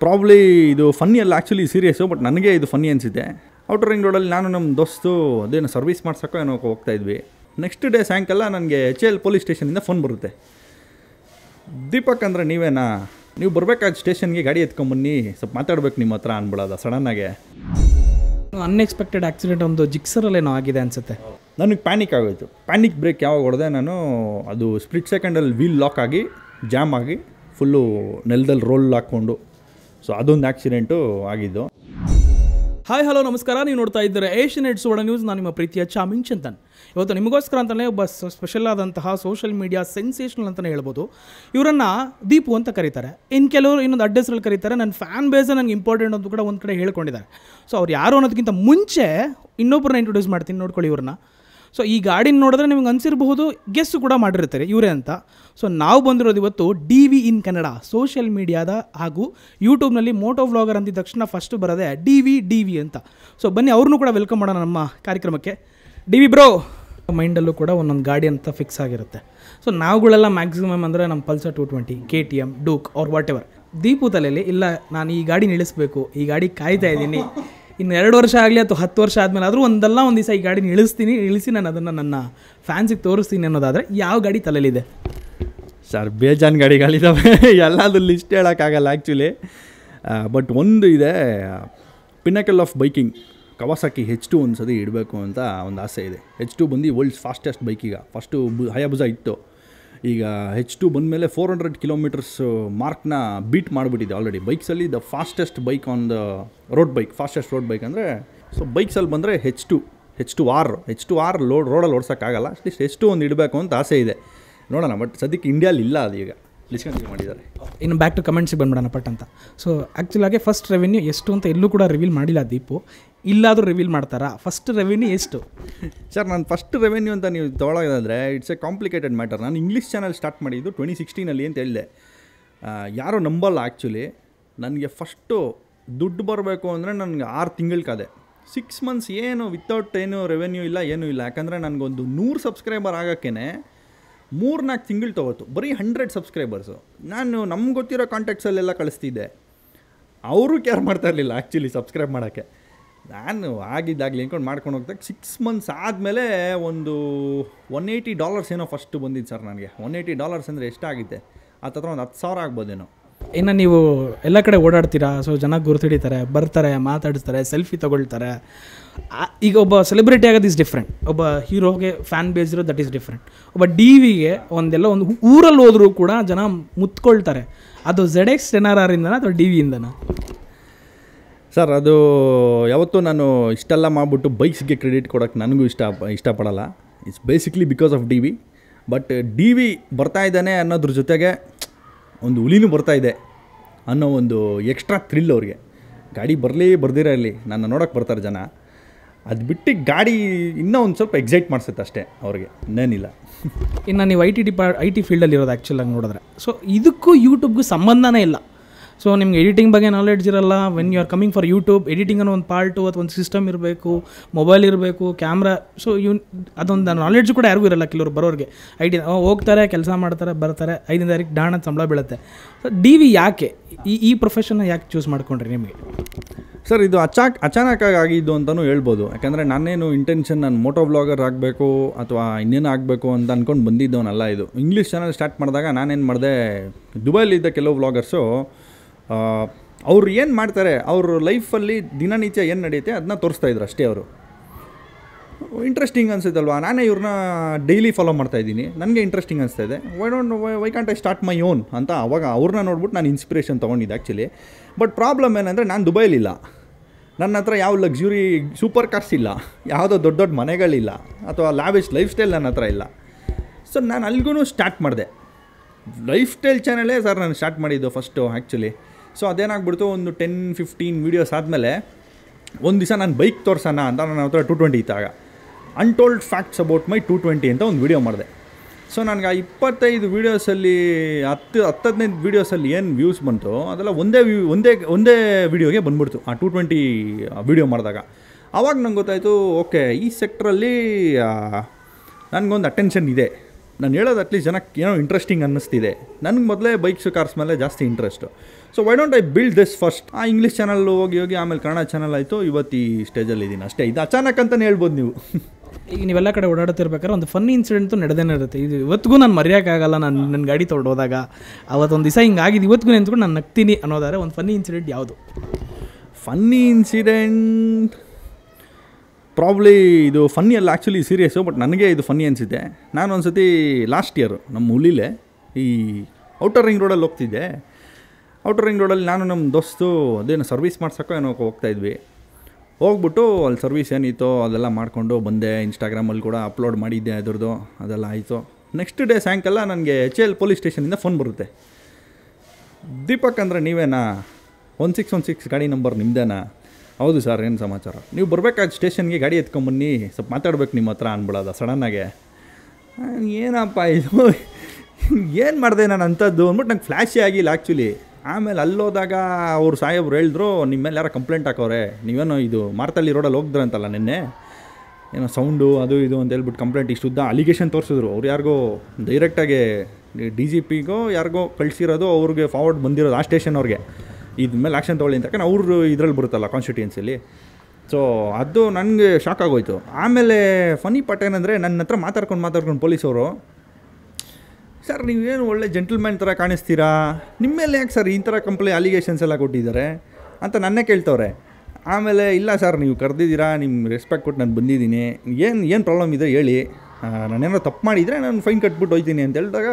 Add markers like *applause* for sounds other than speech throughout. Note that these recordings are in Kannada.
ಪ್ರಾಬ್ಲಿ ಇದು ಫನ್ನಿ ಅಲ್ಲ ಆ್ಯಕ್ಚುಲಿ ಸೀರಿಯಸ್ಸು ಬಟ್ ನನಗೆ ಇದು ಫನ್ನಿ ಅನಿಸಿದೆ ಔಟರ್ ರಿಂಗ್ ರೋಡಲ್ಲಿ ನಾನು ನಮ್ಮ ದೋಸ್ತು ಅದೇನೋ ಸರ್ವಿಸ್ ಮಾಡ್ಸೋಕ್ಕೋ ಏನೋ ಹೋಗ್ತಾ ಇದ್ವಿ. ನೆಕ್ಸ್ಟ್ ಡೇ ಸಾಯಂಕಾಲ ನನಗೆ ಎಚ್ ಎಲ್ ಪೊಲೀಸ್ ಸ್ಟೇಷನಿಂದ ಫೋನ್ ಬರುತ್ತೆ. ದೀಪಕ್ ಅಂದರೆ ನೀವೇನಾ? ನೀವು ಬರಬೇಕಾದ ಸ್ಟೇಷನ್ಗೆ ಗಾಡಿ ಎತ್ಕೊಂಬನ್ನಿ ಸ್ವಲ್ಪ ಮಾತಾಡ್ಬೇಕು ನಿಮ್ಮ ಹತ್ರ ಅನ್ಬಿಡೋದ ಸಡನ್ನಾಗೆ ಅನ್ಎಕ್ಸ್ಪೆಕ್ಟೆಡ್ ಆಕ್ಸಿಡೆಂಟ್ ಒಂದು ಜಿಕ್ಸರಲ್ಲೇನೋ ಆಗಿದೆ ಅನಿಸುತ್ತೆ. ನನಗೆ ಪ್ಯಾನಿಕ್ ಆಗೋಯ್ತು. ಪ್ಯಾನಿಕ್ ಬ್ರೇಕ್ ಯಾವಾಗ ಹೊಡೆದೆ ನಾನು ಅದು ಸ್ಪ್ಲಿಟ್ ಸೆಕೆಂಡಲ್ಲಿ ವೀಲ್ ಲಾಕ್ ಆಗಿ ಜಾಮ್ ಆಗಿ ಫುಲ್ಲು ನೆಲದಲ್ಲಿ ರೋಲ್ ಹಾಕ್ಕೊಂಡು ಸೊ ಅದೊಂದು ಆಕ್ಸಿಡೆಂಟು ಆಗಿದ್ದು. ಹಾಯ್ ಹಲೋ ನಮಸ್ಕಾರ. ನೀವು ನೋಡ್ತಾ ಇದ್ದರೆ ಏಷ್ಯನ್ ಎಡ್ ಸುವರ್ಣ ನ್ಯೂಸ್ ನಾನು ನಿಮ್ಮ ಪ್ರೀತಿಯ ಚಾಮಿನ್ ಚಂದನ್. ಇವತ್ತು ನಿಮಗೋಸ್ಕರ ಅಂತಲೇ ಒಬ್ಬ ಸ್ಪೆಷಲ್ ಆದಂತಹ ಸೋಷಿಯಲ್ ಮೀಡಿಯಾ ಸೆನ್ಸೇಷನಲ್ ಅಂತಲೇ ಹೇಳ್ಬೋದು. ಇವರನ್ನು ದೀಪು ಅಂತ ಕರೀತಾರೆ. ಇನ್ನು ಕೆಲವರು ಇನ್ನೊಂದು ಹೆಸರಲ್ಲಿ ಕರೀತಾರೆ. ನನ್ನ ಫ್ಯಾನ್ ಬೇಸ್ ನನಗೆ ಇಂಪಾರ್ಟೆಂಟ್ ಅಂತ ಕೂಡ ಒಂದು ಕಡೆ ಹೇಳ್ಕೊಂಡಿದ್ದಾರೆ. ಸೊ ಅವ್ರು ಯಾರು ಅನ್ನೋದಕ್ಕಿಂತ ಮುಂಚೆ ಇನ್ನೊಬ್ಬರನ್ನ ಇಂಟ್ರೊಡ್ಯೂಸ್ ಮಾಡ್ತೀನಿ. ನೋಡ್ಕೊಳ್ಳಿ ಇವ್ರನ್ನ. ಸೊ ಈ ಗಾಡಿನ ನೋಡಿದ್ರೆ ನಿಮ್ಗೆ ಅನಿಸಿರಬಹುದು ಗೆಸ್ ಕೂಡ ಮಾಡಿರ್ತಾರೆ ಇವರೇ ಅಂತ. ಸೊ ನಾವು ಬಂದಿರೋದು ಇವತ್ತು D V in Kannada social ಮೀಡಿಯಾದ ಹಾಗೂ ಯೂಟ್ಯೂಬ್ನಲ್ಲಿ ಮೋಟೋ ವ್ಲಾಗರ್ ಅಂದಿದ ತಕ್ಷಣ ಫಸ್ಟ್ ಬರೋದೆ ಡಿ ವಿ ಡಿ ವಿ ಅಂತ. ಸೊ ಬನ್ನಿ, ಅವ್ರನ್ನೂ ಕೂಡ ವೆಲ್ಕಮ್ ಮಾಡೋಣ ನಮ್ಮ ಕಾರ್ಯಕ್ರಮಕ್ಕೆ. ಡಿ ವಿ ಬ್ರೋ ಮೈಂಡಲ್ಲೂ ಕೂಡ ಒಂದೊಂದು ಗಾಡಿ ಅಂತ ಫಿಕ್ಸ್ ಆಗಿರುತ್ತೆ. ಸೊ ನಾವುಗಳೆಲ್ಲ ಮ್ಯಾಕ್ಸಿಮಮ್ ಅಂದರೆ ನಮ್ಮ Pulsar two twenty K T M Duke R whatever Deepu ತಲೆಯಲ್ಲಿ, ಇಲ್ಲ, ನಾನು ಈ ಗಾಡಿ ನಿಲ್ಲಿಸಬೇಕು, ಈ ಗಾಡಿ ಕಾಯ್ತಾ ಇದ್ದೀನಿ. ಇನ್ನು ಎರಡು ವರ್ಷ ಆಗಲಿ ಅಥವಾ ಹತ್ತು ವರ್ಷ ಆದಮೇಲೆ ಆದರೂ ಒಂದಲ್ಲ ಒಂದು ದಿವಸ ಈ ಗಾಡಿನ ಇಳಿಸ್ತೀನಿ, ಇಳಿಸಿ ನಾನು ಅದನ್ನು ನನ್ನ ಫ್ಯಾನ್ಸಿಗೆ ತೋರಿಸ್ತೀನಿ ಅನ್ನೋದಾದರೆ ಯಾವ ಗಾಡಿ ತಲೆಯಲ್ಲಿದೆ? ಸರ್, ಬೇಜಾನ್ ಗಾಡಿಗಳಿದ್ದಾವೆ *laughs* ಎಲ್ಲದು ಲಿಸ್ಟ್ ಹೇಳೋಕ್ಕಾಗಲ್ಲ ಆ್ಯಕ್ಚುಲಿ ಬಟ್ ಒಂದು ಇದೆ pinnacle of biking Kawasaki H two ಒಂದು ಸತಿ ಇಡಬೇಕು ಅಂತ ಒಂದು ಆಸೆ ಇದೆ. ಹೆಚ್ ಟು ಬಂದು ವರ್ಲ್ಡ್ಸ್ ಫಾಸ್ಟೆಸ್ಟ್ ಬೈಕ್ ಈಗ. ಫಸ್ಟು ಬು ಹಯಾಬುಜ ಇತ್ತು. ಈಗ ಹೆಚ್ ಟು ಬಂದಮೇಲೆ ಫೋರ್ ಹಂಡ್ರೆಡ್ ಕಿಲೋಮೀಟರ್ಸ್ ಮಾರ್ಕ್ನ ಬೀಟ್ ಮಾಡಿಬಿಟ್ಟಿದೆ already ಬೈಕ್ಸಲ್ಲಿ the fastest bike on the road bike fastest road bike ಅಂದರೆ ಸೊ ಬೈಕ್ಸಲ್ಲಿ ಬಂದರೆ H two H two R H two R load ರೋಡಲ್ಲಿ ಓಡ್ಸೋಕ್ಕಾಗಲ್ಲ. ಅಟ್ಲೀಸ್ಟ್ ಹೆಚ್ ಟು ಒಂದು ಇಡಬೇಕು ಅಂತ ಆಸೆ ಇದೆ. ನೋಡೋಣ ಬಟ್ ಸದ್ಯಕ್ಕೆ ಇಂಡಿಯಾಲಿ ಇಲ್ಲ ಅದು ಈಗ. ಡಿಸ್ಕಂಟಿನ್ಯೂ ಮಾಡಿದ್ದಾರೆ. ಇನ್ನು ಬ್ಯಾಕ್ ಟು ಕಮೆಂಟ್ಸಿಗೆ ಬಂದ್ಬಿಡೋಣ ಪಟ್ ಅಂತ. ಸೊ ಆ್ಯಕ್ಚುಲಾಗಿ ಫಸ್ಟ್ ರೆವೆನ್ಯೂ ಎಷ್ಟು ಅಂತ ಎಲ್ಲೂ ಕೂಡ ರಿವೀಲ್ ಮಾಡಿಲ್ಲ ದೀಪು. ಇಲ್ಲಾದರೂ ರಿವೀಲ್ ಮಾಡ್ತಾರಾ? ಫಸ್ಟ್ ರೆವೆನ್ಯೂ ಎಷ್ಟು? ಸರ್ ನಾನು ಫಸ್ಟ್ ರೆವೆನ್ಯೂ ಅಂತ ನೀವು ತೊಗೊಳೋದಾದರೆ ಇಟ್ಸ್ ಎ ಕಾಂಪ್ಲಿಕೇಟೆಡ್ ಮ್ಯಾಟರ್ ನಾನು ಇಂಗ್ಲೀಷ್ ಚಾನಲ್ ಸ್ಟಾರ್ಟ್ ಮಾಡಿದ್ದು ಟ್ವೆಂಟಿ ಸಿಕ್ಸ್ಟೀನಲ್ಲಿ ಅಂತ ಹೇಳಿದೆ. ಯಾರೋ ಯಾರೂ ನಂಬಲ್ಲ ಆ್ಯಕ್ಚುಲಿ ನನಗೆ ಫಸ್ಟು ದುಡ್ಡು ಬರಬೇಕು ಅಂದರೆ ನನಗೆ ಆರು ತಿಂಗಳ ಕಾದೆ. ಸಿಕ್ಸ್ ಮಂತ್ಸ್ ಏನು ವಿತೌಟ್ ಏನು ರೆವೆನ್ಯೂ ಇಲ್ಲ ಏನೂ ಇಲ್ಲ. ಯಾಕಂದರೆ ನನಗೊಂದು ನೂರು ಸಬ್ಸ್ಕ್ರೈಬರ್ ಆಗೋಕ್ಕೇ ಮೂರು ನಾಲ್ಕು ತಿಂಗಳು ತೊಗೋತು. ಬರೀ ಹಂಡ್ರೆಡ್ ಸಬ್ಸ್ಕ್ರೈಬರ್ಸು ನಾನು ನಮ್ಗೆ ಗೊತ್ತಿರೋ ಕಾಂಟ್ಯಾಕ್ಟ್ಸಲ್ಲೆಲ್ಲ ಕಳಿಸ್ತಿದ್ದೆ. ಅವರು ಕೇರ್ ಮಾಡ್ತಾ ಇರಲಿಲ್ಲ ಆ್ಯಕ್ಚುಲಿ ಸಬ್ಸ್ಕ್ರೈಬ್ ಮಾಡೋಕ್ಕೆ. ನಾನು ಆಗಿದ್ದಾಗಲಿ ಅಂದ್ಕೊಂಡು ಮಾಡ್ಕೊಂಡು ಹೋಗ್ದಾಗ ಸಿಕ್ಸ್ ಮಂತ್ಸ್ ಆದಮೇಲೆ ಒಂದು ಒನ್ ಏಯ್ಟಿ ಡಾಲರ್ಸ್ ಏನೋ ಫಸ್ಟ್ ಬಂದಿದ್ದು ಸರ್ ನನಗೆ. ಒನ್ ಏಯ್ಟಿ ಡಾಲರ್ಸ್ ಅಂದರೆ ಎಷ್ಟಾಗಿದ್ದೆ ಆ ಥರ ಒಂದು ಹತ್ತು ಸಾವಿರ ಆಗ್ಬೋದೇನೋ. ಇನ್ನು ನೀವು ಎಲ್ಲ ಕಡೆ ಓಡಾಡ್ತೀರಾ? ಸೊ ಜನ ಗುರುತಿಡಿತಾರೆ, ಬರ್ತಾರೆ, ಮಾತಾಡಿಸ್ತಾರೆ ಸೆಲ್ಫಿ ತೊಗೊಳ್ತಾರೆ. ಈಗ ಒಬ್ಬ ಸೆಲೆಬ್ರಿಟಿ ಆಗೋದು ಇಸ್ ಡಿಫ್ರೆಂಟ್ ಒಬ್ಬ ಹೀರೋಗೆ ಫ್ಯಾನ್ ಬೇಸ್ ಇರೋ ದಟ್ ಈಸ್ ಡಿಫ್ರೆಂಟ್ ಒಬ್ಬ ಡಿ ವಿಗೆ ಒಂದೆಲ್ಲ ಒಂದು ಊರಲ್ಲಿ ಹೋದರೂ ಕೂಡ ಜನ ಮುತ್ಕೊಳ್ತಾರೆ. ಅದು ಝೆಡ್ ಎಕ್ಸ್ ಟೆನ್ ಆರ್ ಆರಿಂದನ ಅಥವಾ ಡಿ ವಿಯಿಂದನ? ಸರ್ ಅದು ಯಾವತ್ತೂ ನಾನು ಇಷ್ಟೆಲ್ಲ ಮಾಡಿಬಿಟ್ಟು ಬೈಕ್ಸ್ಗೆ ಕ್ರೆಡಿಟ್ ಕೊಡೋಕ್ಕೆ ನನಗೂ ಇಷ್ಟ, ಇಷ್ಟಪಡಲ್ಲ. It's basically because of D V. But D V ಬರ್ತಾ ಇದ್ದಾನೆ ಅನ್ನೋದ್ರ ಜೊತೆಗೆ ಒಂದು ಹುಲಿನೂ ಬರ್ತಾ ಇದೆ ಅನ್ನೋ ಒಂದು ಎಕ್ಸ್ಟ್ರಾ ಥ್ರಿಲ್ ಅವ್ರಿಗೆ. ಗಾಡಿ ಬರಲಿ ಬರ್ದಿರ ಇರಲಿ ನನ್ನ ನೋಡೋಕೆ ಬರ್ತಾರೆ ಜನ. ಅದು ಬಿಟ್ಟು ಗಾಡಿ ಇನ್ನೂ ಒಂದು ಸ್ವಲ್ಪ ಎಕ್ಸೈಟ್ ಮಾಡಿಸುತ್ತೆ ಅಷ್ಟೇ ಅವ್ರಿಗೆ. ಇನ್ನೇನಿಲ್ಲ. ಇನ್ನು ನೀವು I T depart I T ಫೀಲ್ಡಲ್ಲಿ ಇರೋದು ಆ್ಯಕ್ಚುಲಾಗಿ ನೋಡಿದ್ರೆ. ಸೊ ಇದಕ್ಕೂ ಯೂಟ್ಯೂಬ್ಗೂ ಸಂಬಂಧನೇ ಇಲ್ಲ. ಸೊ ನಿಮ್ಗೆ ಎಡಿಟಿಂಗ್ ಬಗ್ಗೆ ನಾಲೆಡ್ಜ್ ಇರಲ್ಲ when you are coming for YouTube editing ಅನ್ನೋ ಒಂದು ಪಾರ್ಟು ಅಥವಾ ಒಂದು ಸಿಸ್ಟಮ್ ಇರಬೇಕು ಮೊಬೈಲ್ ಇರಬೇಕು ಕ್ಯಾಮ್ರಾ ಸೊ ಇವ್ ಅದೊಂದು ನಾಲೆಡ್ಜ್ ಕೂಡ ಯಾರಿಗೂ ಇರಲ್ಲ ಕೆಲವರು ಬರೋರಿಗೆ. ಐ ಟಿ ಹೋಗ್ತಾರೆ, ಕೆಲಸ ಮಾಡ್ತಾರೆ, ಬರ್ತಾರೆ ಐದನೇ ತಾರೀಕು ಡಾಣ ಸಂಬಳ ಬೀಳುತ್ತೆ. ಸೊ ಡಿ ವಿ ಯಾಕೆ? ಈ ಈ ಪ್ರೊಫೆಷನ್ನ ಯಾಕೆ ಚೂಸ್ ಮಾಡ್ಕೊಂಡ್ರಿ ನಿಮಗೆ? ಸರ್ ಇದು ಅಚಾಕ್, ಅಚಾನಕ್ಕಾಗಿ ಆಗಿದ್ದು ಅಂತಲೂ ಹೇಳ್ಬೋದು. ಯಾಕಂದರೆ ನಾನೇನು ಇಂಟೆನ್ಷನ್ ನಾನು ಮೋಟೋ ಬ್ಲಾಗರ್ ಆಗಬೇಕು ಅಥವಾ ಇನ್ನೇನು ಆಗಬೇಕು ಅಂತ ಅಂದ್ಕೊಂಡು ಬಂದಿದ್ದವನಲ್ಲ ಇದು. ಇಂಗ್ಲೀಷ್ ಚಾನಲ್ ಸ್ಟಾರ್ಟ್ ಮಾಡಿದಾಗ ನಾನೇನು ಮಾಡಿದೆ ದುಬೈಲಿದ್ದ ಕೆಲವು ವ್ಲಾಗರ್ಸು ಅವ್ರು ಏನು ಮಾಡ್ತಾರೆ, ಅವ್ರ ಲೈಫಲ್ಲಿ ದಿನನಿತ್ಯ ಏನು ನಡೆಯುತ್ತೆ ಅದನ್ನ ತೋರಿಸ್ತಾ ಇದ್ರು ಅಷ್ಟೇ ಅವರು. ಇಂಟ್ರೆಸ್ಟಿಂಗ್ ಅನ್ಸುತ್ತಲ್ವಾ? ನಾನೇ ಇವ್ರನ್ನ ಡೈಲಿ ಫಾಲೋ ಮಾಡ್ತಾ ಇದ್ದೀನಿ. ನನಗೆ ಇಂಟ್ರೆಸ್ಟಿಂಗ್ ಅನಿಸ್ತಾ ಇದೆ. Why don't why can't I start my own ಅಂತ ಅವಾಗ ಅವ್ರನ್ನ ನೋಡ್ಬಿಟ್ಟು ನಾನು ಇನ್ಸ್ಪಿರೇಷನ್ ತೊಗೊಂಡಿದ್ದೆ ಆ್ಯಕ್ಚುಲಿ ಬಟ್ ಪ್ರಾಬ್ಲಮ್ ಏನಂದರೆ ನಾನು ದುಬೈಲಿಲ್ಲ. ನನ್ನ ಹತ್ರ ಯಾವ ಲಕ್ಸುರಿ ಸೂಪರ್ ಕಾರ್ಸ್ ಇಲ್ಲ. ಯಾವುದೋ ದೊಡ್ಡ ದೊಡ್ಡ ಮನೆಗಳಿಲ್ಲ. ಅಥವಾ ಲ್ಯಾವಿಶ್ ಲೈಫ್ ಸ್ಟೈಲ್ ನನ್ನ ಹತ್ರ ಇಲ್ಲ. ಸೊ ನಾನು ಅಲ್ಲಿಗೂ ಸ್ಟಾರ್ಟ್ ಮಾಡಿದೆ. ಲೈಫ್ ಸ್ಟೈಲ್ ಚಾನಲೇ ಸರ್ ನಾನು ಸ್ಟಾರ್ಟ್ ಮಾಡಿದ್ದು ಫಸ್ಟು ಆ್ಯಕ್ಚುಲಿ ಸೊ ಅದೇನಾಗ್ಬಿಡ್ತು? ಒಂದು ಟೆನ್ ಫಿಫ್ಟೀನ್ ವೀಡಿಯೋಸ್ ಆದಮೇಲೆ ಒಂದು ದಿವಸ ನಾನು ಬೈಕ್ ತೋರಿಸೋಣ ಅಂತ ನನ್ನ ಹತ್ರ ಟು ಟ್ವೆಂಟಿ ಇತ್ತಾಗ untold facts about my two twenty ಅಂತ ಒಂದು ವೀಡಿಯೋ ಮಾಡಿದೆ. ಸೊ ನನಗೆ ಆ ಇಪ್ಪತ್ತೈದು ವೀಡಿಯೋಸಲ್ಲಿ ಹತ್ತು ಹತ್ತು ಹದಿನೈದು ವೀಡಿಯೋಸಲ್ಲಿ ಏನು ವ್ಯೂಸ್ ಬಂತು, ಅದೆಲ್ಲ ಒಂದೇ ವ್ಯೂ ಒಂದೇ ಒಂದೇ ವೀಡಿಯೋಗೆ ಬಂದ್ಬಿಡ್ತು ಆ ಟು ಟ್ವೆಂಟಿ ವೀಡಿಯೋ ಮಾಡಿದಾಗ. ಆವಾಗ ನಂಗೆ ಗೊತ್ತಾಯಿತು, ಓಕೆ, ಈ ಸೆಕ್ಟ್ರಲ್ಲಿ ನನಗೊಂದು ಅಟೆನ್ಷನ್ ಇದೆ. ನಾನು ಹೇಳೋದು ಅಟ್ಲೀಸ್ಟ್ ಜನಕ್ಕೆ ಏನೋ ಇಂಟ್ರೆಸ್ಟಿಂಗ್ ಅನ್ನಿಸ್ತಿದೆ. ನನಗೆ ಮೊದಲೇ ಬೈಕ್ಸ್ ಕಾರ್ಸ್ ಮೇಲೆ ಜಾಸ್ತಿ interest so why don't I build this first ಆ ಇಂಗ್ಲೀಷ್ ಚಾನಲ್ ಹೋಗಿ ಹೋಗಿ ಆಮೇಲೆ ಕನ್ನಡ ಚಾನಲ್ ಆಯಿತು ಇವತ್ತು ಈ ಸ್ಟೇಜಲ್ಲಿ ಇದ್ದೀನಿ ಅಷ್ಟೇ. ಇದು ಅಚಾನಕ್ ಅಂತಲೇ ಹೇಳ್ಬೋದು ನೀವು. *laughs* ಈಗ ನೀವೆಲ್ಲ ಕಡೆ ಓಡಾಡ್ತಿರ್ಬೇಕಾದ್ರೆ ಒಂದು ಫನ್ನಿ ಇನ್ಸಿಡೆಂಟು ನಡೆದೇನೆ ಇರುತ್ತೆ. ಇದು ಇವತ್ತಿಗೂ ನಾನು ಮರೆಯೋಕ್ಕಾಗಲ್ಲ ನಾನು ನನ್ನ ಗಾಡಿ ತೊಗೊಂಡೋದಾಗ ಅವತ್ತೊಂದು ದಿವಸ ಹಿಂಗಾಗಿದೆ ಇವತ್ತಿಗೂ ನೆನ್ಸ್ಕೊಂಡು ನಾನು ನಗ್ತೀನಿ ಅನ್ನೋದಾದ್ರೆ ಒಂದು ಫನ್ನಿ ಇನ್ಸಿಡೆಂಟ್ ಯಾವುದು? ಫನ್ನಿ ಇನ್ಸಿಡೆಂಟ್ ಪ್ರಾಬ್ಲಿ ಇದು ಫನ್ನಿ ಅಲ್ಲ ಆ್ಯಕ್ಚುಲಿ ಸೀರಿಯಸ್ಸು ಬಟ್ ನನಗೆ ಇದು ಫನ್ನಿ ಅನಿಸಿದೆ ನಾನು ಒಂದು ಸತಿ ಲಾಸ್ಟ್ ಇಯರು ನಮ್ಮ ಹುಲಿಲೇ ಈ ಔಟರ್ ರಿಂಗ್ ರೋಡಲ್ಲಿ ಹೋಗ್ತಿದ್ದೆ. ಔಟರ್ ರಿಂಗ್ ರೋಡಲ್ಲಿ ನಾನು ನಮ್ಮ ದೋಸ್ತು ಅದೇನು ಸರ್ವಿಸ್ ಮಾಡ್ಸೋಕ್ಕೋ ಏನೋ ಹೋಗ್ತಾ ಇದ್ವಿ. ಹೋಗ್ಬಿಟ್ಟು ಅಲ್ಲಿ ಸರ್ವಿಸ್ ಏನಿತ್ತೋ ಅದೆಲ್ಲ ಮಾಡಿಕೊಂಡು ಬಂದೆ. ಇನ್ಸ್ಟಾಗ್ರಾಮಲ್ಲಿ ಕೂಡ ಅಪ್ಲೋಡ್ ಮಾಡಿದ್ದೆ ಅದ್ರದ್ದು, ಅದೆಲ್ಲ ಆಯಿತು. ನೆಕ್ಸ್ಟ್ ಡೇ ಸಾಯಂಕಾಲ ನನಗೆ ಎಚ್ ಎಲ್ ಪೊಲೀಸ್ ಸ್ಟೇಷನಿಂದ ಫೋನ್ ಬರುತ್ತೆ. ದೀಪಕ್ ಅಂದರೆ ನೀವೇನಾ? ಒನ್ ಸಿಕ್ಸ್ ಒನ್ ಸಿಕ್ಸ್ ಗಾಡಿ ನಂಬರ್ ನಿಮ್ಮದೇನಾ ಹೌದು ಸರ್, ಏನು ಸಮಾಚಾರ? ನೀವು ಬರಬೇಕಾದ ಸ್ಟೇಷನ್ಗೆ ಗಾಡಿ ಎತ್ಕೊಂಬನ್ನಿ ಸ್ವಲ್ಪ ಮಾತಾಡ್ಬೇಕು ನಿಮ್ಮ ಹತ್ರ ಅನ್ಬಿಡೋದ ಸಡನ್ನಾಗೆ ಏನಪ್ಪ ಇದು? ಏನು ಮಾಡಿದೆ ನಾನು ಅಂಥದ್ದು ಅಂದ್ಬಿಟ್ಟು ನಂಗೆ ಫ್ಲ್ಯಾಶೇ ಆಗಿಲ್ಲ ಆ್ಯಕ್ಚುಲಿ ಆಮೇಲೆ ಅಲ್ಲೋದಾಗ ಅವ್ರು ಸಾಹೇಬ್ರು ಹೇಳಿದ್ರು, ನಿಮ್ಮ ಮೇಲೆ ಯಾರೋ ಕಂಪ್ಲೇಂಟ್ ಹಾಕೋರೆ ನೀವೇನೋ ಇದು ಮಾರ್ತಳ್ಳಿ ರೋಡಲ್ಲಿ ಹೋಗಿದ್ರೆ ಅಂತಲ್ಲ ನಿನ್ನೆ? ಏನೋ ಸೌಂಡು ಅದು ಇದು ಅಂತ ಹೇಳ್ಬಿಟ್ಟು ಕಂಪ್ಲೇಂಟ್ ಇಷ್ಟುದ್ದ ಅಲಿಗೇಷನ್ ತೋರಿಸಿದ್ರು. ಅವ್ರು ಯಾರಿಗೋ ಡೈರೆಕ್ಟಾಗಿ ಡಿ ಜಿ ಪಿಗೋ ಯಾರಿಗೋ ಕಳಿಸಿರೋದು, ಅವ್ರಿಗೆ ಫಾರ್ವರ್ಡ್ ಬಂದಿರೋದು ಆ ಸ್ಟೇಷನ್ ಅವ್ರಿಗೆ. ಇದ್ರ ಮೇಲೆ ಆ್ಯಕ್ಷನ್ ತೊಗೊಳ್ಳಿ ಅಂತ. ಯಾಕಂದ್ರೆ ಅವರು ಇದ್ರಲ್ಲಿ ಬರುತ್ತಲ್ಲ ಕಾನ್ಸ್ಟಿಟ್ಯೂನ್ಸಿಲಿ ಸೊ ಅದು ನನಗೆ ಶಾಕ್ ಆಗೋಯ್ತು. ಆಮೇಲೆ ಫನಿ ಪಾರ್ಟ್ ಏನಂದರೆ ನನ್ನ ಹತ್ರ ಮಾತಾಡ್ಕೊಂಡು ಮಾತಾಡ್ಕೊಂಡು ಪೊಲೀಸವರು, ಸರ್, ನೀವೇನು ಒಳ್ಳೆ ಜೆಂಟಲ್ಮ್ಯಾನ್ ಥರ ಕಾಣಿಸ್ತೀರಾ? ನಿಮ್ಮ ಮೇಲೆ ಯಾಕೆ ಸರ್ ಈ ಥರ ಕಂಪ್ಲೇ ಅಲಿಗೇಷನ್ಸ್ ಎಲ್ಲ ಕೊಟ್ಟಿದ್ದಾರೆ? ಅಂತ ನನ್ನೇ ಕೇಳ್ತವ್ರೆ. ಆಮೇಲೆ, ಇಲ್ಲ ಸರ್, ನೀವು ಕರೆದಿದ್ದೀರಾ ನಿಮ್ಮ ರೆಸ್ಪೆಕ್ಟ್ ಕೊಟ್ಟು ನಾನು ಬಂದಿದ್ದೀನಿ. ಏನು ಏನು ಪ್ರಾಬ್ಲಮ್ ಇದೆ ಹೇಳಿ. ನಾನೇನೋ ತಪ್ಪು ಮಾಡಿದರೆ ನಾನು ಫೈನ್ ಕಟ್ಬಿಟ್ಟು ಹೋಯ್ತೀನಿ. ಅಂತ ಹೇಳಿದಾಗ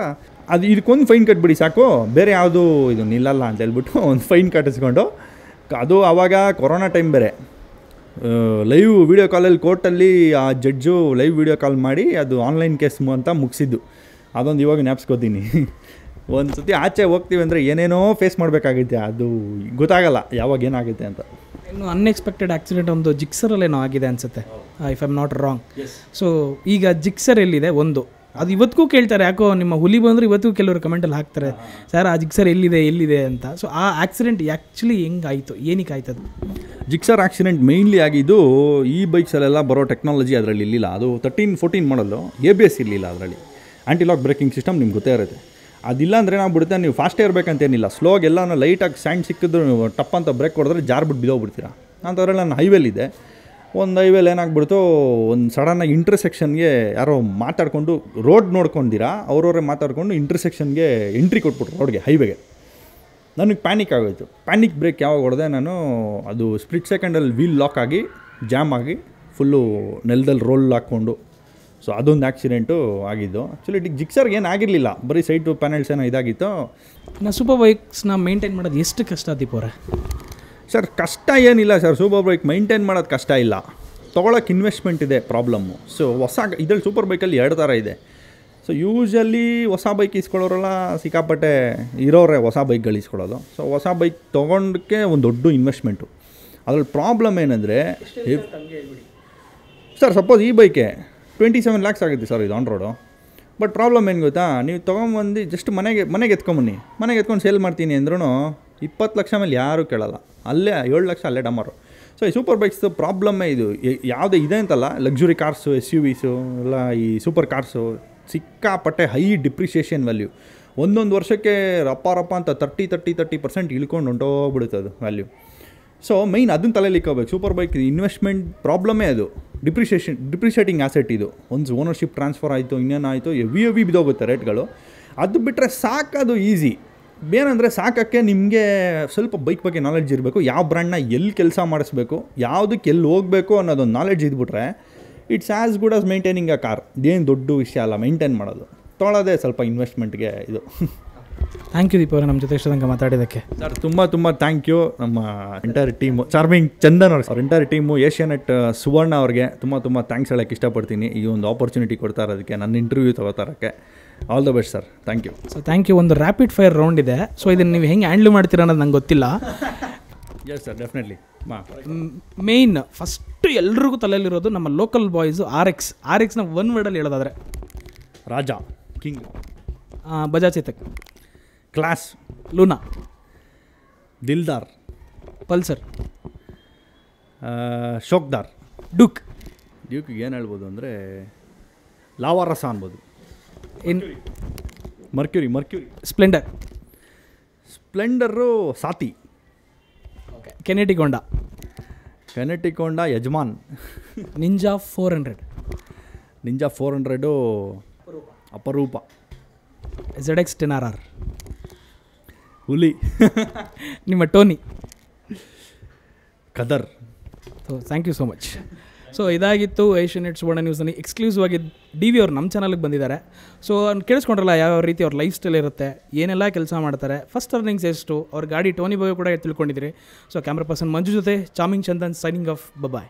ಅದು ಇದಕ್ಕೊಂದು ಫೈನ್ ಕಟ್ಬಿಡಿ ಸಾಕು. ಬೇರೆ ಯಾವುದು ಇದು ನಿಲ್ಲಲ್ಲ ಅಂತ ಹೇಳ್ಬಿಟ್ಟು *laughs* ಒಂದು ಫೈನ್ ಕಟ್ಟಿಸ್ಕೊಂಡು ಅದು ಆವಾಗ ಕೊರೋನಾ ಟೈಮ್ ಬೇರೆ. ಲೈವ್ ವೀಡಿಯೋ ಕಾಲಲ್ಲಿ ಕೋರ್ಟಲ್ಲಿ ಆ ಜಡ್ಜು ಲೈವ್ ವೀಡಿಯೋ ಕಾಲ್ ಮಾಡಿ ಅದು ಆನ್ಲೈನ್ ಕೇಸ್ ಅಂತ ಮುಗಿಸಿದ್ದು. ಅದೊಂದು ಇವಾಗ ಜ್ಞಾಪಿಸ್ಕೋತೀನಿ *laughs* ಒಂದು ಸತಿ ಆಚೆ ಹೋಗ್ತೀವಿ ಅಂದರೆ ಏನೇನೋ ಫೇಸ್ ಮಾಡಬೇಕಾಗುತ್ತೆ ಅದು ಗೊತ್ತಾಗಲ್ಲ ಯಾವಾಗ ಏನಾಗುತ್ತೆ ಅಂತ. ಇನ್ನು ಅನ್ಎಕ್ಸ್ಪೆಕ್ಟೆಡ್ ಆಕ್ಸಿಡೆಂಟ್ ಒಂದು ಜಿಕ್ಸರಲ್ಲೇನೋ ಆಗಿದೆ ಅನಿಸುತ್ತೆ. If I'm not wrong so ಈಗ ಜಿಕ್ಸರ್ ಎಲ್ಲಿದೆ? ಒಂದು. ಅದು ಇವತ್ತಿಗೂ ಕೇಳ್ತಾರೆ, ಯಾಕೋ ನಿಮ್ಮ ಹುಲಿ ಬಂದರೆ ಇವತ್ತಿಗೂ ಕೆಲವರು ಕಮೆಂಟಲ್ಲಿ ಹಾಕ್ತಾರೆ. ಸರ್ ಆ ಜಿಕ್ಸರ್ ಎಲ್ಲಿದೆ ಎಲ್ಲಿದೆ ಅಂತ. ಸೊ ಆ ಆಕ್ಸಿಡೆಂಟ್ ಆ್ಯಕ್ಚುಲಿ ಹೆಂಗಾಯಿತು? ಏನಕ್ಕೆ ಆಯ್ತದು ಜಿಕ್ಸರ್ ಆಕ್ಸಿಡೆಂಟ್ ಮೇಯ್ನ್ಲಿ ಆಗಿದ್ದು ಈ ಬೈಕ್ಸಲ್ಲೆಲ್ಲ ಬರೋ ಟೆಕ್ನಾಲಜಿ ಅದರಲ್ಲಿ ಇರಲಿಲ್ಲ ಅದು ತರ್ಟೀನ್ ಫೋರ್ಟೀನ್ ಮಾಡಲು ಎ ಬಿ ಎಸ್ ಇರಲಿಲ್ಲ ಅದರಲ್ಲಿ. ಆ್ಯಂಟಿಲಾಕ್ ಬ್ರೇಕಿಂಗ್ ಸಿಸ್ಟಮ್ ನಿಮ್ಗೆ ಗೊತ್ತೇ ಇರುತ್ತೆ. ಅದಿಲ್ಲ ಅಂದರೆ ನಾವು ಬಿಡುತ್ತೆ ನೀವು ಫಾಸ್ಟೇ ಇರಬೇಕಂತೇನಿಲ್ಲ ಸ್ಲೋಗೆಲ್ಲ ಲೈಟಾಗಿ ಸ್ಯಾಂಡ್ ಸಿಕ್ಕಿದ್ರು ಟಪ್ ಅಂತ ಬ್ರೇಕ್ ಹೊಡೆದ್ರೆ ಜಾರ್ಬಿಟ್ಟು ಬಿದ್ದೋಗ್ಬಿಡ್ತೀರಾ? ಅದರಲ್ಲಿ ನಾನು ಹೈವೇಲಿದೆ ಒಂದು ಹೈವೇಲಿ ಏನಾಗ್ಬಿಡ್ತು, ಒಂದು ಸಡನ್ನಾಗಿ ಇಂಟರ್ಸೆಕ್ಷನ್ಗೆ ಯಾರೋ ಮಾತಾಡಿಕೊಂಡು ರೋಡ್ ನೋಡ್ಕೊಂಡಿರಾ, ಅವ್ರವರೇ ಮಾತಾಡ್ಕೊಂಡು ಇಂಟರ್ಸೆಕ್ಷನ್ಗೆ ಎಂಟ್ರಿ ಕೊಟ್ಬಿಟ್ರು ರೋಡ್ಗೆ ಹೈವೇಗೆ ನನಗೆ ಪ್ಯಾನಿಕ್ ಆಗೋಯ್ತು. ಪ್ಯಾನಿಕ್ ಬ್ರೇಕ್ ಯಾವಾಗ ಹೊಡೆದೆ ನಾನು, ಅದು ಸ್ಪ್ಲಿಟ್ ಸೆಕೆಂಡಲ್ಲಿ ವೀಲ್ ಲಾಕ್ ಆಗಿ ಜಾಮ್ ಆಗಿ ಫುಲ್ಲು ನೆಲದಲ್ಲಿ ರೋಲ್ ಹಾಕ್ಕೊಂಡು. ಸೊ ಅದೊಂದು ಆ್ಯಕ್ಸಿಡೆಂಟು ಆಗಿದ್ದು. ಆ್ಯಕ್ಚುಲಿ ಇಟ್ಟಿಗೆ ಜಿಕ್ಸರ್ಗೆ ಏನು ಆಗಿರಲಿಲ್ಲ. ಬರೀ ಸೈಟು ಪ್ಯಾನಲ್ಸ್ ಏನೋ ಇದಾಗಿತ್ತು. ನಾ ಸೂಪರ್ ಬೈಕ್ಸ್ನ ಮೇಂಟೈನ್ ಮಾಡೋದು ಎಷ್ಟು ಕಷ್ಟ ದೀಪವ್ರೆ ಸರ್, ಕಷ್ಟ ಏನಿಲ್ಲ ಸರ್. ಸೂಪರ್ ಬೈಕ್ ಮೈಂಟೈನ್ ಮಾಡೋದು ಕಷ್ಟ ಇಲ್ಲ. ತೊಗೊಳಕ್ಕೆ ಇನ್ವೆಸ್ಟ್ಮೆಂಟ್ ಇದೆ ಪ್ರಾಬ್ಲಮ್ಮು ಸೊ ಹೊಸ ಇದರಲ್ಲಿ ಸೂಪರ್ ಬೈಕಲ್ಲಿ ಎರಡು ಥರ ಇದೆ. ಸೊ ಯೂಶಲಿ ಹೊಸ ಬೈಕ್ ಇಸ್ಕೊಳ್ಳೋರೆಲ್ಲ ಸಿಕ್ಕಾಪಟ್ಟೆ ಇರೋರೆ ಹೊಸ ಬೈಕ್ಗಳು ಇಸ್ಕೊಳ್ಳೋದು. ಸೊ ಹೊಸ ಬೈಕ್ ತೊಗೊಂಡಕ್ಕೆ ಒಂದು ದೊಡ್ಡ ಇನ್ವೆಸ್ಟ್ಮೆಂಟು ಅದ್ರಲ್ಲಿ ಪ್ರಾಬ್ಲಮ್ ಏನಂದರೆ ಸರ್ ಸಪೋಸ್ ಈ ಬೈಕೆ ಟ್ವೆಂಟಿ ಸೆವೆನ್ ಲ್ಯಾಕ್ಸ್ ಆಗುತ್ತೆ ಸರ್ ಇದು ಆನ್ ರೋಡು ಬಟ್ ಪ್ರಾಬ್ಲಮ್ ಏನು ಗೊತ್ತಾ? ನೀವು ತೊಗೊಂಬಂದು ಜಸ್ಟ್ ಮನೆಗೆ ಮನೆಗೆ ಎತ್ಕೊಂಬನ್ನಿ ಮನೆಗೆ ಎತ್ಕೊಂಡು ಸೇಲ್ ಮಾಡ್ತೀನಿ ಅಂದ್ರೂ ಇಪ್ಪತ್ತು ಲಕ್ಷ ಮೇಲೆ ಯಾರೂ ಕೇಳಲ್ಲ. ಅಲ್ಲೇ ಏಳು ಲಕ್ಷ ಅಲ್ಲೇ ಡಮರು ಸೊ ಈ ಸೂಪರ್ ಬೈಕ್ಸ್ ಪ್ರಾಬ್ಲಮ್ಮೇ ಇದು. ಯಾವುದೇ ಇದೆ ಅಂತಲ್ಲ luxury cars S U Vs ಎಲ್ಲ ಈ ಸೂಪರ್ ಕಾರ್ಸು ಸಿಕ್ಕಾಪಟ್ಟೆ ಹೈ ಡಿಪ್ರಿಷಿಯೇಷನ್ ವ್ಯಾಲ್ಯೂ ಒಂದೊಂದು ವರ್ಷಕ್ಕೆ ರಪ್ಪ ರಪ್ಪ ಅಂತ ತರ್ಟಿ ತರ್ಟಿ ತರ್ಟಿ ಪರ್ಸೆಂಟ್ ಇಳ್ಕೊಂಡು ಹೊಂಟೋಗ್ಬಿಡುತ್ತೆ ಅದು ವ್ಯಾಲ್ಯೂ ಸೊ ಮೈನ್ ಅದನ್ನ ತಲೆಯಲ್ಲಿ ಇಕ್ಕೋಬೇಕು. ಸೂಪರ್ ಬೈಕ್ ಇನ್ವೆಸ್ಟ್ಮೆಂಟ್ ಪ್ರಾಬ್ಲಮ್ಮೇ ಅದು. ಡಿಪ್ರಿಷಿಯೇಷನ್ ಡಿಪ್ರಿಷಿಯೇಟಿಂಗ್ ಆಸೆಟ್ ಇದು. ಒಂದು ಓನರ್ಶಿಪ್ ಟ್ರಾನ್ಸ್ಫರ್ ಆಯಿತು, ಇನ್ನೇನಾಯಿತು ಎವಿ ಎವಿ ಬಿದೋಗುತ್ತೆ ರೇಟ್ಗಳು ಅದು ಬಿಟ್ಟರೆ ಸಾಕದು ಈಸಿ ಏನಂದರೆ ಸಾಕಕ್ಕೆ ನಿಮಗೆ ಸ್ವಲ್ಪ ಬೈಕ್ ಬಗ್ಗೆ ನಾಲೆಡ್ಜ್ ಇರಬೇಕು. ಯಾವ ಬ್ರ್ಯಾಂಡ್ನ ಎಲ್ಲಿ ಕೆಲಸ ಮಾಡಿಸ್ಬೇಕು, ಯಾವುದಕ್ಕೆ ಎಲ್ಲಿ ಹೋಗಬೇಕು ಅನ್ನೋದೊಂದು knowledge ಇದ್ಬಿಟ್ರೆ it's as good as maintaining a car ಏನು ದೊಡ್ಡ ವಿಷಯ ಅಲ್ಲ ಮೇಂಟೈನ್ ಮಾಡೋದು. ತೊಳೋದೇ ಸ್ವಲ್ಪ ಇನ್ವೆಸ್ಟ್ಮೆಂಟ್ಗೆ ಇದು. *laughs* ಥ್ಯಾಂಕ್ ಯು ದೀಪವ್ರೆ ನಮ್ಮ ಜೊತೆ ಇಷ್ಟದಂಗೆ ತನಕ ಮಾತಾಡಿದ್ದಕ್ಕೆ. ಸರ್ ತುಂಬ ತುಂಬ ಥ್ಯಾಂಕ್ ಯು ನಮ್ಮ ಎಂಟೈರ್ ಟೀಮು ಚಾರ್ಮಿಂಗ್ ಚಂದನ್ ಅವ್ರಿಗೆ ಅವ್ರ ಎಂಟೈರ್ ಟೀಮು ಏಷ್ಯಾನೆಟ್ ಸುವರ್ಣ ಅವ್ರಿಗೆ ತುಂಬ ತುಂಬ ಥ್ಯಾಂಕ್ಸ್ ಹೇಳಕ್ಕೆ ಇಷ್ಟಪಡ್ತೀನಿ. ಈ ಒಂದು ಆಪರ್ಚುನಿಟಿ ಕೊಡ್ತಾ ಇರೋದಕ್ಕೆ ನನ್ನ interview ತಗೋತಾರಕ್ಕೆ. All the best sir thank you so thank you ಒಂದು ರ್ಯಾಪಿಡ್ ಫೈರ್ ರೌಂಡ್ ಇದೆ. ಸೊ ಇದನ್ನು ನೀವು ಹೆಂಗೆ ಹ್ಯಾಂಡ್ಲ್ ಮಾಡ್ತೀರಾ ಅನ್ನೋದು ನಂಗೆ ಗೊತ್ತಿಲ್ಲ. ಎಸ್ ಸರ್ ಡೆಫಿನೆಟ್ಲಿ ಮಾ ಮೇಯ್ನ್ ಫಸ್ಟು ಎಲ್ರಿಗೂ ತಲೆಯಲ್ಲಿರೋದು ನಮ್ಮ local boys R X R ಎಕ್ಸ್ನ ಒನ್ ವರ್ಡಲ್ಲಿ ಹೇಳೋದಾದರೆ? ರಾಜ king Bajaj Chetak class Luna. ದಿಲ್ದಾರ್. ಪಲ್ಸರ್. ಶೋಕ್ದಾರ್. ಡುಕ್. ಡ್ಯೂಕಿಗೆ ಏನು ಹೇಳ್ಬೋದು ಅಂದರೆ ಲಾವಾರಸ ಅನ್ಬೋದು. ಇನ್ ಮರ್ಕ್ಯೂರಿ ಮರ್ಕ್ಯೂರಿ. ಸ್ಪ್ಲೆಂಡರ್. ಸ್ಪ್ಲೆಂಡರು ಸಾತಿ. ಕೆನೆಟಿಕೊಂಡ ಕೆನೆಟಿಕೊಂಡ Kinetic Honda ಯಜಮಾನ್. Ninja four hundred. Ninja four hundred ಅಪರೂಪ. X ten R R. ಹುಲಿ. *laughs* ನಿಮ್ಮ Tony. ಕದರ್. So thank you so much so ಇದಾಗಿತ್ತು ಏಷ್ಯನ್ ನೆಟ್ಸ್ ಸುವರ್ಣ ನ್ಯೂಸಲ್ಲಿ ಎಕ್ಸ್ಕ್ಲೂಸಿವ್ ಆಗಿ ಡಿ ವಿ ಅವ್ರು ನಮ್ಮ ಚಾನಲ್ಗೆ ಬಂದಿದ್ದಾರೆ. ಸೊ ಕೇಳಿಸ್ಕೊಂಡ್ರಲ್ಲ ಯಾವ ರೀತಿ ಅವ್ರ ಲೈಫ್ ಸ್ಟೈಲ್ ಇರುತ್ತೆ ಏನೆಲ್ಲ ಕೆಲಸ ಮಾಡ್ತಾರೆ ಫಸ್ಟ್ ಅರ್ನಿಂಗ್ಸ್ ಎಷ್ಟು ಅವ್ರ ಗಾಡಿ ಟೋನಿ ಬಗ್ಗೆ ಕೂಡ ತಿಳ್ಕೊಂಡಿದ್ದೀರಿ. ಸೊ ಕ್ಯಾಮ್ರಾ ಪರ್ಸನ್ ಮಂಜು ಜೊತೆ charming Chandan signing off bye-bye